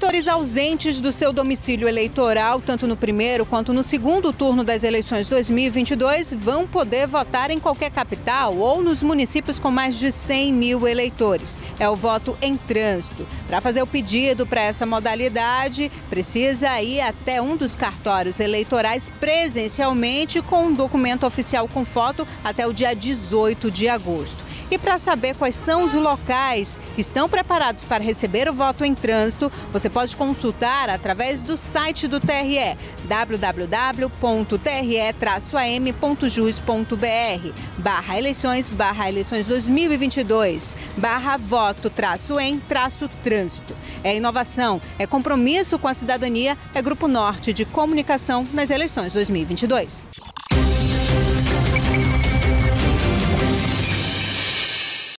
Eleitores ausentes do seu domicílio eleitoral, tanto no primeiro quanto no segundo turno das eleições 2022, vão poder votar em qualquer capital ou nos municípios com mais de 100 mil eleitores. É o voto em trânsito. Para fazer o pedido para essa modalidade, precisa ir até um dos cartórios eleitorais presencialmente com um documento oficial com foto até o dia 18 de agosto. E para saber quais são os locais que estão preparados para receber o voto em trânsito, você pode consultar através do site do TRE, www.tre-am.jus.br, barra eleições, barra eleições 2022, barra voto, traço em, traço trânsito. É inovação, é compromisso com a cidadania, é Grupo Norte de Comunicação nas eleições 2022.